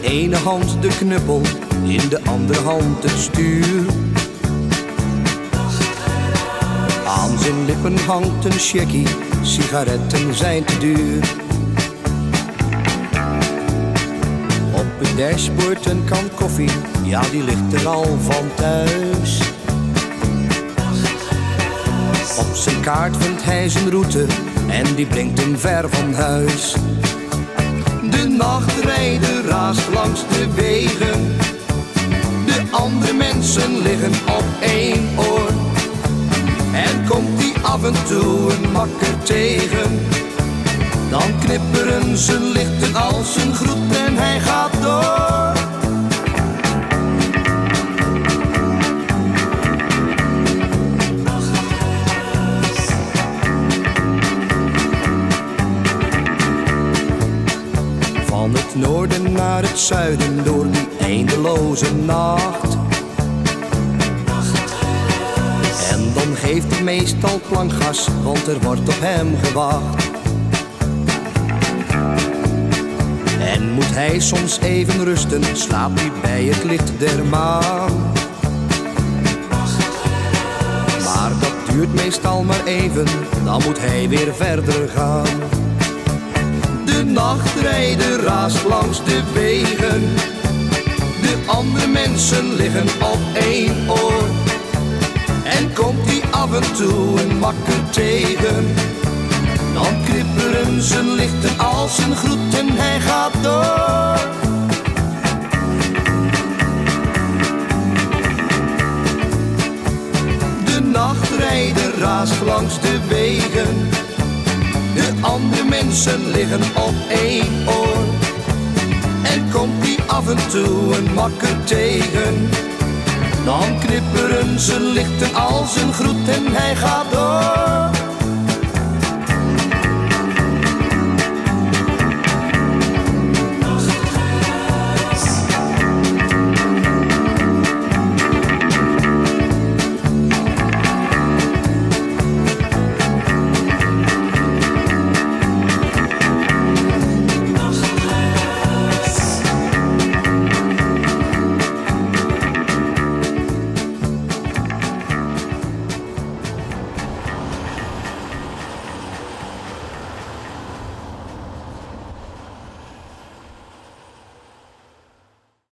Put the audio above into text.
ene hand de knuppel, in de andere hand het stuur. Aan zijn lippen hangt een checkie, sigaretten zijn te duur. Op het dashboard een kan koffie, ja die ligt er al van thuis. Op zijn kaart vindt hij zijn route en die brengt hem ver van huis. De nachtrijder raast langs de wegen. De andere mensen liggen op één oor. En komt die af en toe een makker tegen. Dan knipperen zijn lichten als een groet Van het noorden naar het zuiden door die eindeloze nacht. En dan geeft hij meestal plankgas, want er wordt op hem gewacht. En moet hij soms even rusten, slaapt hij bij het licht der maan. Maar dat duurt meestal maar even, dan moet hij weer verder gaan. De nachtrijder raast langs de wegen. De andere mensen liggen op één oor. En komt hij af en toe een makker tegen. Dan knipperen zijn lichten als een groet en hij gaat door. De nachtrijder raast langs de wegen. Mensen liggen op één oor. En komt die af en toe een makker tegen. Dan knipperen zijn lichten als een groet en hij gaat door.